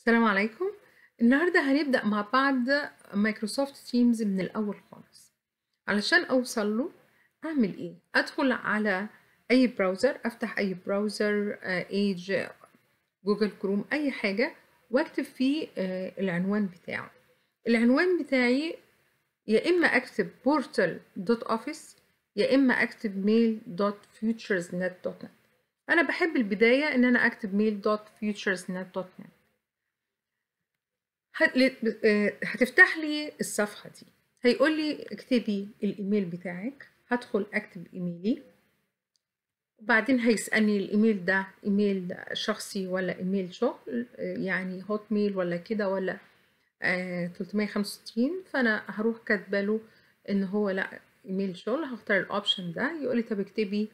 السلام عليكم. النهاردة هنبدأ مع بعض Microsoft Teams من الأول خالص. علشان أوصل له أعمل إيه؟ أدخل على أي browser أفتح أي browser Edge Google Chrome أي حاجة وأكتب فيه آه، العنوان بتاعه. العنوان بتاعي يا إما أكتب Office يا إما أكتب mail dot futures net dot net أنا بحب البداية إن أنا أكتب mail dot futures net dot net هت- آه، هتفتح لي الصفحة دي. هيقول لي اكتبي الإيميل بتاعك. هدخل أكتب إيميلي. وبعدين هيسألني الإيميل ده إيميل شخصي ولا إيميل شغل؟ آه، يعني Hotmail ولا كده ولا آه 365 فأنا هروح كاتبة له إن هو لأ إيميل شغل. هختار ال option ده. يقول لي طب اكتبي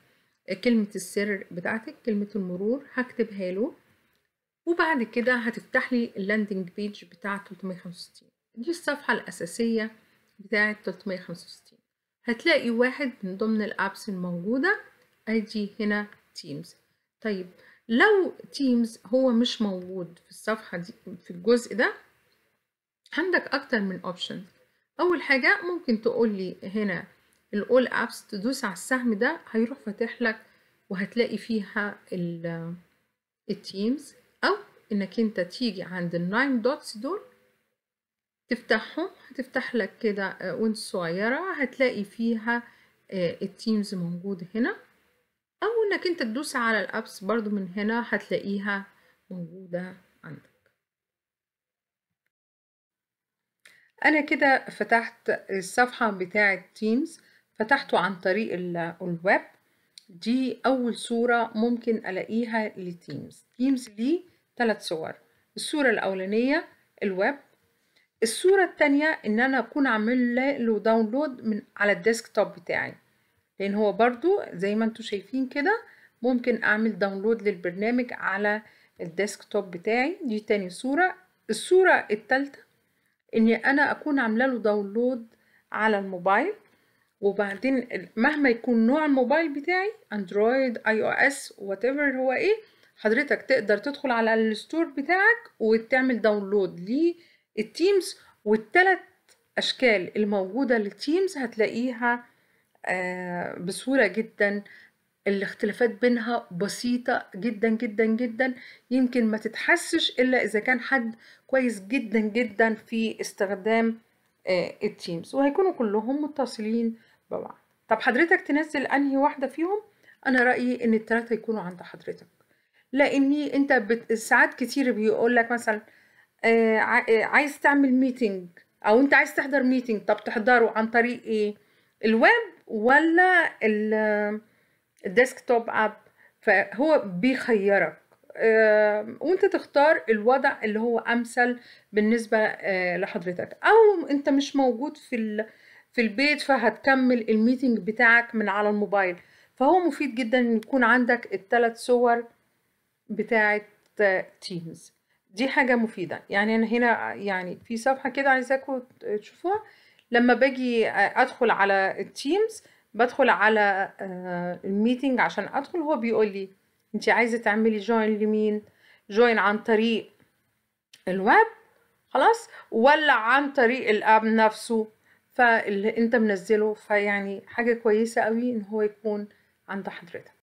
كلمة السر بتاعتك كلمة المرور. هكتبها له. وبعد كده هتفتح لي ال landing page بتاع 365 دي الصفحة الأساسية بتاعة 365 هتلاقي واحد من ضمن ال apps الموجودة أدي هنا Teams طيب لو Teams هو مش موجود في الصفحة دي في الجزء ده عندك أكتر من option أول حاجة ممكن تقول لي هنا ال all apps تدوس على السهم ده هيروح فاتح لك وهتلاقي فيها ال ال Teams إنك أنت تيجي عند ال nine dots دول تفتحهم هتفتح لك كده windows صغيرة هتلاقي فيها آه، ال Teams موجود هنا. أو إنك أنت تدوس على ال apps برضو من هنا هتلاقيها موجودة عندك. أنا كده فتحت الصفحة بتاعة Teams فتحته عن طريق ال- الويب دي أول صورة ممكن ألاقيها ل Teams Teams ليه ثلاث صور. الصورة الأولانية الويب. الصورة التانية إن أنا أكون عامل له download من على ال desktop بتاعي. لأن هو برضو زي ما أنتوا شايفين كده ممكن أعمل download للبرنامج على ال desktop بتاعي. دي تاني صورة. الصورة التالتة إني أنا أكون عاملة له download على الموبايل. وبعدين مهما يكون نوع الموبايل بتاعي Android iOS whatever هو إيه حضرتك تقدر تدخل على ال store بتاعك وتعمل download لل Teams والثلاث أشكال الموجودة لل Teams هتلاقيها آه، بسهولة جدا. الاختلافات بينها بسيطة جدا جدا جدا. يمكن ما تتحسش إلا إذا كان حد كويس جدا جدا في استخدام آه، ال Teams وهيكونوا كلهم متصلين ببعض. طب حضرتك تنزل أنهي واحدة فيهم؟ أنا رأيي إن التلاتة يكونوا عند حضرتك. لأني أنت بت... ساعات كتير بيقول لك مثلا آه، آه، عايز تعمل meeting أو أنت عايز تحضر meeting طب تحضره عن طريق إيه؟ الويب ولا ال ال desktop app؟ فهو بيخيرك. آه، وأنت تختار الوضع اللي هو أمثل بالنسبة آه، لحضرتك. أو أنت مش موجود في ال- في البيت فهتكمل ال meeting بتاعك من على الموبايل. فهو مفيد جدا إن يكون عندك الثلاث صور بتاعه Teams دي حاجة مفيدة. يعني أنا هنا يعني في صفحة كده عايزاكم تشوفوها. لما باجي أدخل على ال Teams بدخل على آه، ال meeting عشان أدخل هو بيقول لي انت عايزة تعملي join لمين؟ join عن طريق الويب؟ خلاص؟ ولا عن طريق ال app نفسه؟ فاللي أنت منزله فيعني حاجة كويسة قوي إن هو يكون عند حضرتك.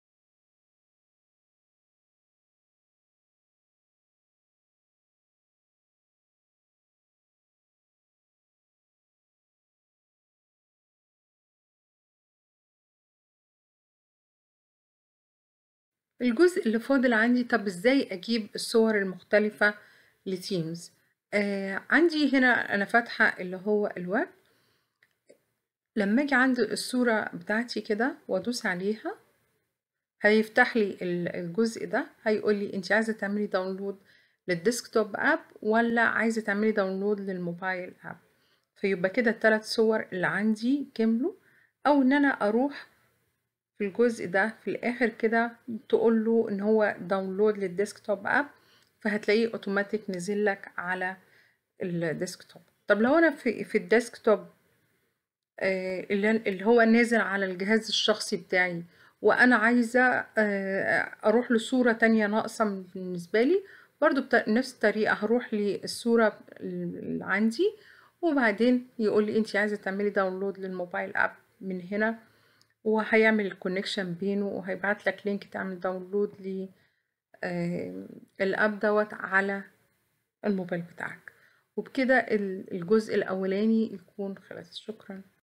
الجزء اللي فاضل عندي طب إزاي أجيب الصور المختلفة ل Teams آه عندي هنا أنا فاتحة اللي هو الويب لما أجي عند الصورة بتاعتي كده وأدوس عليها هيفتح لي ال- الجزء ده هيقول لي انت عايزة تعملي download لل desktop app ولا عايزة تعملي download للموبايل app. فيبقى كده الثلاث صور اللي عندي كملوا أو إن أنا أروح في الجزء ده في الآخر كده تقول له إن هو download لل desktop app فهتلاقيه اوتوماتيك نزل لك على ال desktop. طب لو أنا في في ال desktop آه، اللي هو نازل على الجهاز الشخصي بتاعي وأنا عايزة آه، أروح لصورة تانية ناقصة بالنسبة لي برضو بنفس الطريقة هروح للصورة اللي عندي وبعدين يقول لي انت عايزة تعملي download للموبايل app من هنا وهيعمل ال connection بينه وهيبعت لك link تعمل download ل الاب دوت على الموبايل بتاعك. وبكده الجزء الأولاني يكون خلص شكرا.